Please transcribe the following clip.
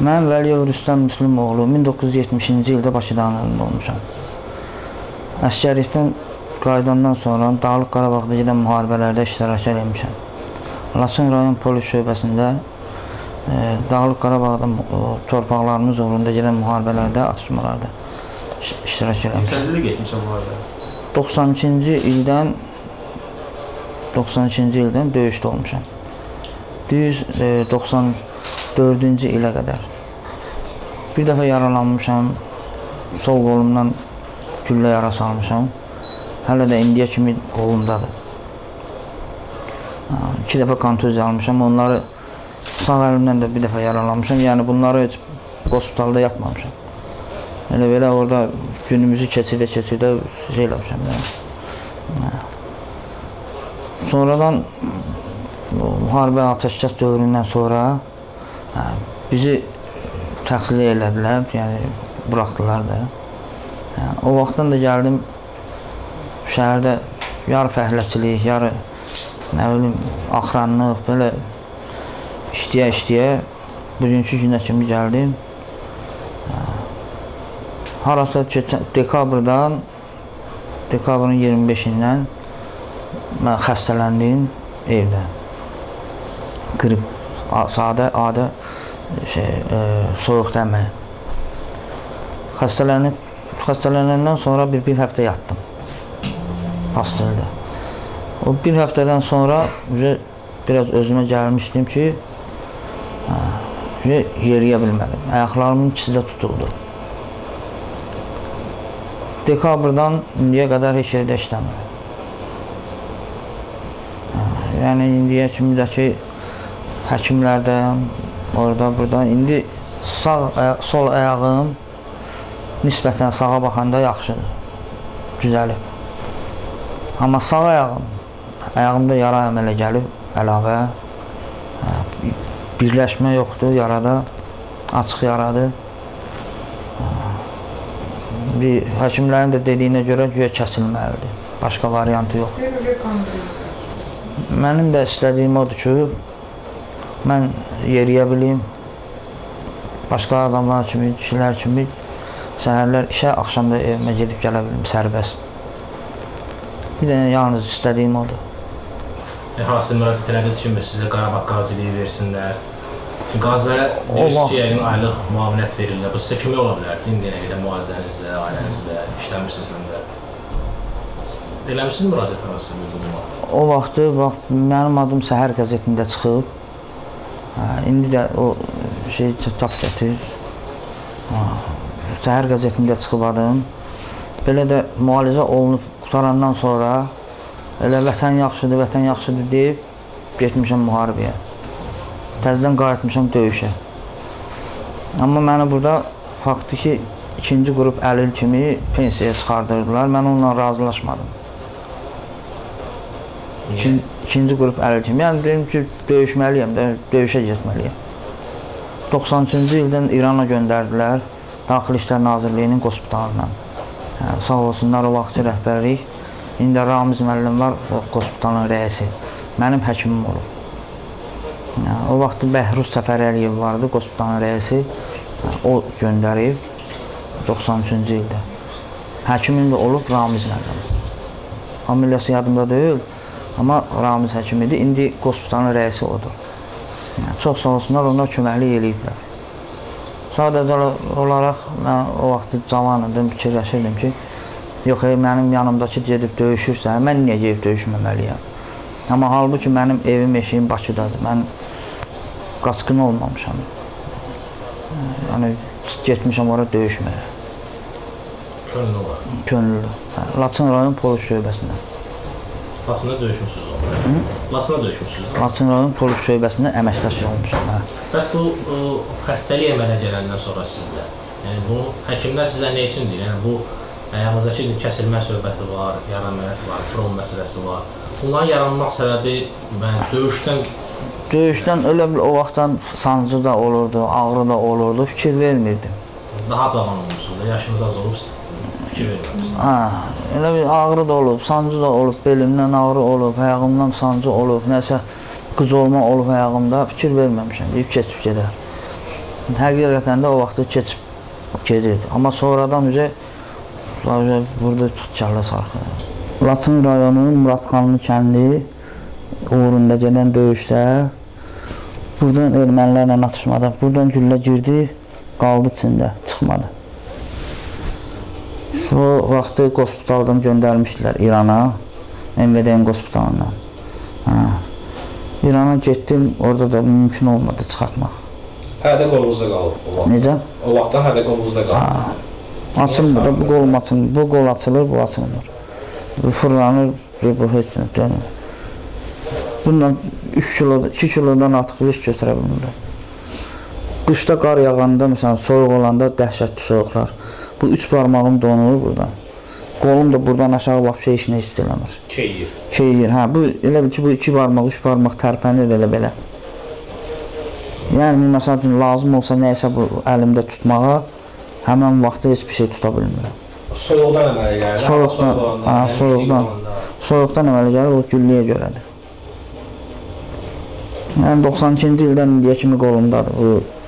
Mən Vəliyev Rüstəm Müslümoğlu 1970-ci ildə Bakıdan əlində olmuşam. Əskərlikdən qayıdandan sonra Dağlıq Qarabağda gedən müharibələrdə iştirak etmişəm. Laçın rayon polis şöbəsində e, Dağlıq Qarabağda e, torpaqlarımız uğrunda gedən müharibələrdə, atışmalarda iş- iştirak etmişəm. Neçənci il getmişəm arada? 92-ci ildən 92-ci ildən döyüşdə olmuşam. Düz e, 94-cü ilə qədər. Bir dəfə yaralanmışam. Sol qolumdan güllə yarası almışam. Hələ də indiyə kimi qolumdadır. İki dəfə kontuziya almışam. Onları sağ əlimdən də bir dəfə yaralanmışam. Yəni bunları heç hospitalda yatmamışam. Elə belə orada günümüzü keçirdə keçirdə şey eləmişəm. Yəni. Sonradan o müharibə atəşkəs dövründən sonra hə, bizi təxliyə elədilər, yəni buraxdılar da. Hə, o vaxtdan da gəldim şəhərdə yarı fəhləçilik, yarı nə bilim axranlıq belə işləyə-işləyə bugünkü günə kimi gəldim. Hə, Harasa keçən dekabrdan dekabrın 25-dən mən xəstələndim evdə. Qrip, sadə, adə şey, e, soyuq dəmə. Xəstələnib, xəstələnəndən sonra bir, bir həftə yatdım. Pasteldə. O bir həftədən sonra biraz özümə gəlmişdim ki, hə, üzə yeriyə bilmədim. Ayaqlarımın ikisi də tutuldu. Dekabrdan indiyə qədər heç yerdə işləmirəm. Yəni indiyə kimi də ki həkimlərdən orada burada indi sağ aya sol ayağım nisbətən sağa baxanda yaxşıdır. Düzəlib. Amma sağ ayağım ayağımda yara əmələ gəlib əlavə hə, birləşmə yoxdur yarada. Açıq yaradır. Bir həkimlərin də dediyinə görə güya kəsilməlidir. Başqa variantı yox. Hürücü kandırıyor. Mənim də istədiyim odur ki, mən yeriyə bilim. Başqa adamlar kimi, kişilər kimi səhərlər işə, axşamda evimə gedib gələ bilim sərbəst. Bir dənə yalnız istədiyim odur. E, hansı müraciət elədiniz ki, sizə Qarabağ qaziliyi versinlər? Qazilərə bilirsiniz ki, yəqin aylıq müavinət verirlər. Bu sizə kömək ola bilər. İndiyənə qədər müalicənizdə, ailənizdə, işləmirsiniz məndə. Eləmisiniz müraciət hansı bildirmə? O vaxtı bax mənim adım Səhər qəzetində çıxıb. İndi də o şey tap gətir. Səhər qəzetində çıxıb adım. Belə də müalicə olunub qutarandan sonra elə vətən yaxşıdır, vətən yaxşıdır deyib getmişəm müharibəyə. Təzədən qayıtmışam döyüşə. Amma məni burada faktı ki, ikinci qrup əlil kimi pensiyaya çıxardırdılar. Mən onunla razılaşmadım. İkin, ikinci qrup əlil kimi. Yəni dedim ki, döyüşməliyəm də, döyüşə getməliyəm. 93-cü ildən İrana göndərdilər Daxili İşlər Nazirliyinin hospitalından. Hə, sağ olsunlar o vaxtki rəhbərlik. İndi Ramiz müəllim var, o hospitalın rəisi. Mənim həkimim olub. Hə, o vaxt Bəhruz Səfərəliyev vardı, hospitalın rəisi. Hə, o göndərib 93-cü ildə. Həkimim də olub Ramiz müəllim. Familiyası yadımda deyil. Amma Ramiz həkim idi. İndi hospitalın rəisi odur. Yəni, çox sağ olsunlar, onlar köməklik eləyiblər. Sadəcə olaraq mən o vaxt cavan idim, fikirləşirdim ki, yox, ey, mənim yanımdakı gedib döyüşürsə, mən niyə gedib döyüşməməliyəm? Amma halbuki mənim evim, eşiyim Bakıdadır. Mən qaçqın olmamışam. Yəni getmişəm ora döyüşməyə. Könüllü olaraq. Könüllü. Hə, Laçın rayon polis şöbəsində. Laçında döyüşmüsünüz onunla. Laçında döyüşmüsünüz. Laçın rayon polis şöbəsində əməkdaş olmuşam. Hə. Bəs bu ə, xəstəlik əmələ gələndən sonra sizdə, yəni bu həkimlər sizə nə üçün deyir? Yəni bu ayağınızdakı kəsilmə söhbəti var, yara əməliyyatı var, bron məsələsi var. Bunların yaranmaq səbəbi mən döyüşdən Döyüşdən elə bil o vaxtdan sancı da olurdu, ağrı da olurdu, fikir vermirdim. daha cavan olmusunuz da, yaşınız az olub fikir vermirsiniz. Hə, elə bir ağrı da olub, sancı da olub, belimdən ağrı olub, ayağımdan sancı olub, nəsə qıc olma olub ayağımda, fikir verməmişəm, deyib keçib gedər. Həqiqətən də o vaxtı keçib gedirdi. Amma sonradan üzə burada kəllə sarxı. Laçın rayonu Muradxanlı kəndi uğrunda gedən döyüşdə buradan ermənilərlə atışmada buradan güllə girdi, qaldı içində, çıxmadı. O vaxtı hospitaldan göndərmişdilər İrana, MVD-nin hospitalından. Hə. İrana getdim, orada da mümkün olmadı çıxartmaq. Hədə qolunuzda qalıb o vaxt. Necə? O vaxtdan hədə qolunuzda qalıb. Açılmır da bu qolum açılmır. Bu qol açılır, bu açılmır. Bu fırlanır, bu heç nə dönmür. Bundan 3 kilo, 2 kilodan artıq iş götürə bilmirəm. Qışda qar yağanda, məsələn, soyuq olanda dəhşətli soyuqlar. Bu üç barmağım donur buradan. Qolum da buradan aşağı bax şey işinə hiss eləmir. Keyir. Keyir, hə, bu elə bil ki, bu iki barmaq, üç barmaq tərpənir elə belə. Yəni məsəl üçün lazım olsa nəyisə bu əlimdə tutmağa, həmin vaxtda heç bir şey tuta bilmirəm. Soyuqdan əmələ gəlir. Soyuqdan, ha, soyuqdan. Soyuqdan əmələ gəlir, o gülləyə görədir. Yəni 92-ci ildən indiyə kimi qolumdadır bu